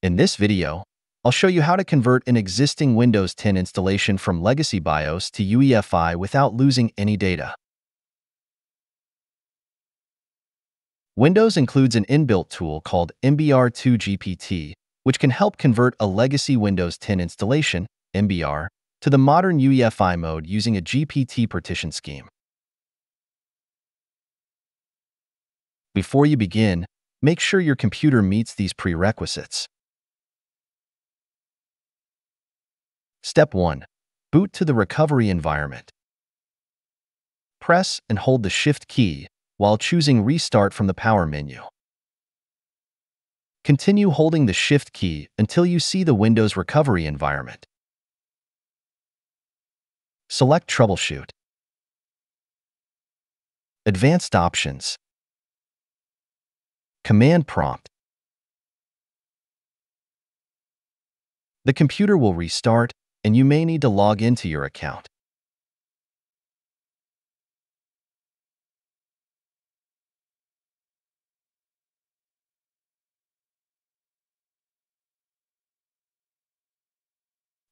In this video, I'll show you how to convert an existing Windows 10 installation from legacy BIOS to UEFI without losing any data. Windows includes an inbuilt tool called MBR2GPT, which can help convert a legacy Windows 10 installation, MBR, to the modern UEFI mode using a GPT partition scheme. Before you begin, make sure your computer meets these prerequisites. Step 1. Boot to the recovery environment. Press and hold the Shift key while choosing Restart from the Power menu. Continue holding the Shift key until you see the Windows recovery environment. Select Troubleshoot. Advanced Options. Command Prompt. The computer will restart, and you may need to log into your account.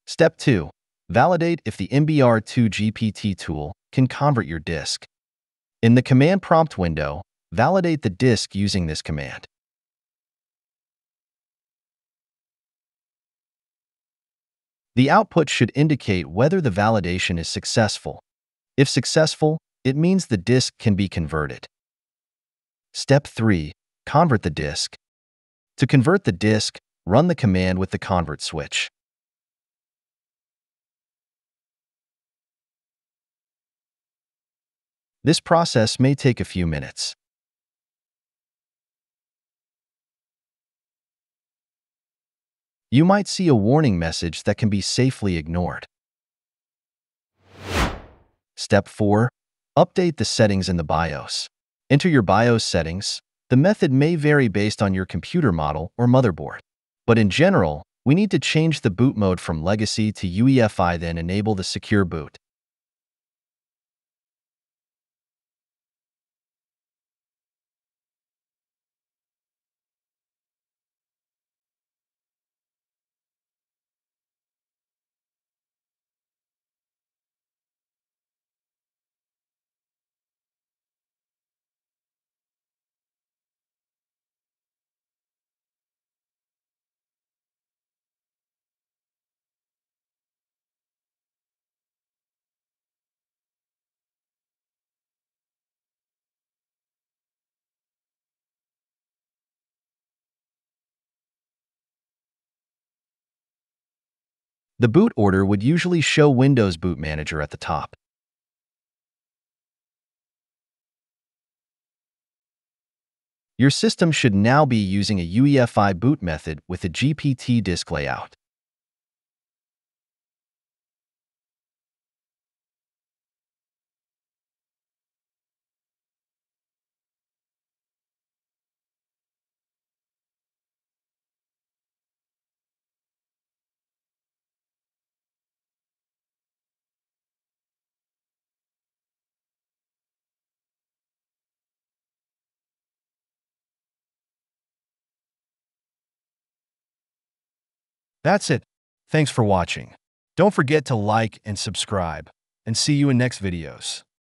Step 2. Validate if the MBR2GPT tool can convert your disk. In the command prompt window, validate the disk using this command. The output should indicate whether the validation is successful. If successful, it means the disk can be converted. Step 3. Convert the disk. To convert the disk, run the command with the convert switch. This process may take a few minutes. You might see a warning message that can be safely ignored. Step 4. Update the settings in the BIOS. Enter your BIOS settings. The method may vary based on your computer model or motherboard. But in general, we need to change the boot mode from Legacy to UEFI then enable the Secure Boot. The boot order would usually show Windows Boot Manager at the top. Your system should now be using a UEFI boot method with a GPT disk layout. That's it. Thanks for watching. Don't forget to like and subscribe, and see you in next videos.